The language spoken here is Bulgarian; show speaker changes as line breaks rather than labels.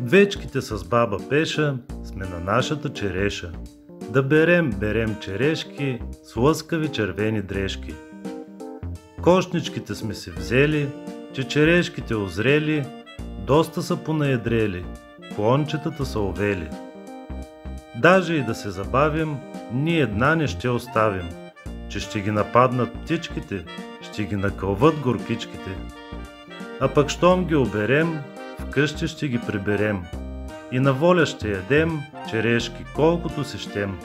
Вечките с баба Пеша сме на нашата череша. Да берем, берем черешки с лъскави червени дрежки. Кошничките сме си взели, че черешките озрели, доста са понаедрели, клончетата са овели. Даже и да се забавим, ние една не ще оставим, че ще ги нападнат птичките, ще ги накълват горкичките. А пък щом ги оберем, вкъщи ще ги приберем и на воля ще ядем черешки колкото се щем.